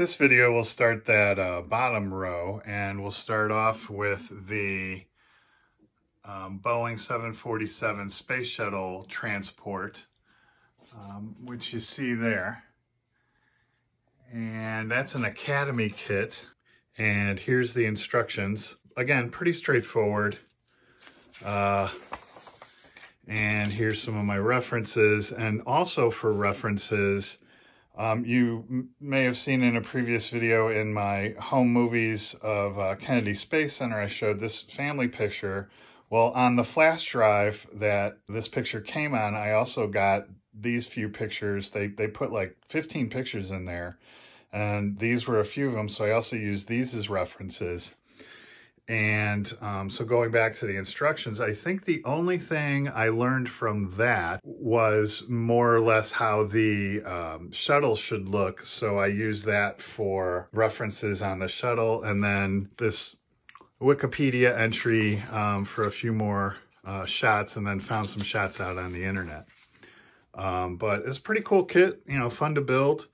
This video will start that uh, bottom row and we'll start off with the um, Boeing 747 Space Shuttle transport, um, which you see there. And that's an Academy kit. And here's the instructions. Again, pretty straightforward. Uh, and here's some of my references. And also for references, um, you may have seen in a previous video in my home movies of uh, Kennedy Space Center, I showed this family picture. Well, on the flash drive that this picture came on, I also got these few pictures. They, they put like 15 pictures in there, and these were a few of them, so I also used these as references. And um, so going back to the instructions, I think the only thing I learned from that was more or less how the um, shuttle should look. So I used that for references on the shuttle and then this Wikipedia entry um, for a few more uh, shots and then found some shots out on the internet. Um, but it's a pretty cool kit, you know, fun to build.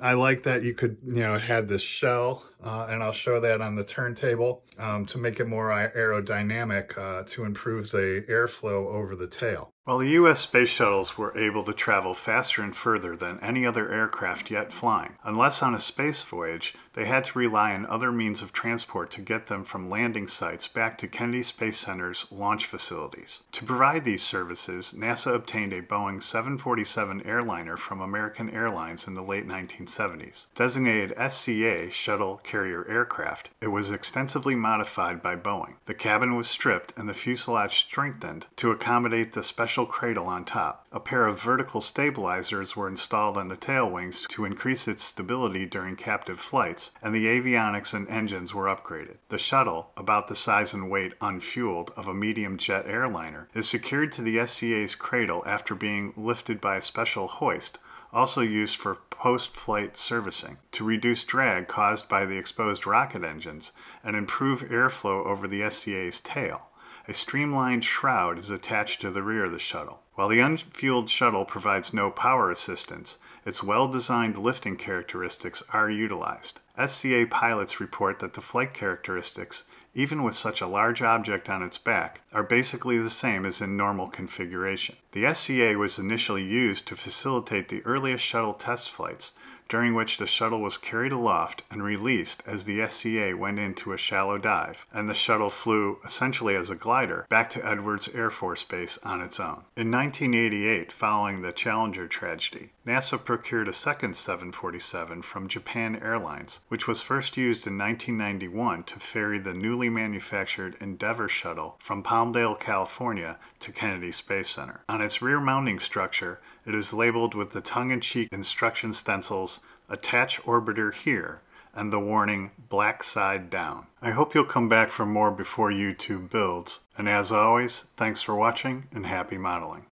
I like that you could, you know, it had this shell, uh, and I'll show that on the turntable um, to make it more aerodynamic uh, to improve the airflow over the tail. While the U.S. space shuttles were able to travel faster and further than any other aircraft yet flying, unless on a space voyage, they had to rely on other means of transport to get them from landing sites back to Kennedy Space Center's launch facilities. To provide these services, NASA obtained a Boeing 747 airliner from American Airlines in the late 1970s. Designated SCA Shuttle Carrier Aircraft, it was extensively modified by Boeing. The cabin was stripped and the fuselage strengthened to accommodate the special cradle on top. A pair of vertical stabilizers were installed on the tail wings to increase its stability during captive flights, and the avionics and engines were upgraded. The shuttle, about the size and weight unfueled of a medium jet airliner, is secured to the SCA's cradle after being lifted by a special hoist, also used for post-flight servicing, to reduce drag caused by the exposed rocket engines and improve airflow over the SCA's tail. A streamlined shroud is attached to the rear of the shuttle. While the unfueled shuttle provides no power assistance, its well-designed lifting characteristics are utilized. SCA pilots report that the flight characteristics, even with such a large object on its back, are basically the same as in normal configuration. The SCA was initially used to facilitate the earliest shuttle test flights, during which the shuttle was carried aloft and released as the SCA went into a shallow dive, and the shuttle flew essentially as a glider back to Edwards Air Force Base on its own. In 1988, following the Challenger tragedy, NASA procured a second 747 from Japan Airlines, which was first used in 1991 to ferry the newly manufactured Endeavour shuttle from Palmdale, California to Kennedy Space Center. On its rear mounting structure, it is labeled with the tongue-in-cheek instruction stencils, attach orbiter here, and the warning, black side down. I hope you'll come back for more before YouTube builds, and as always, thanks for watching and happy modeling.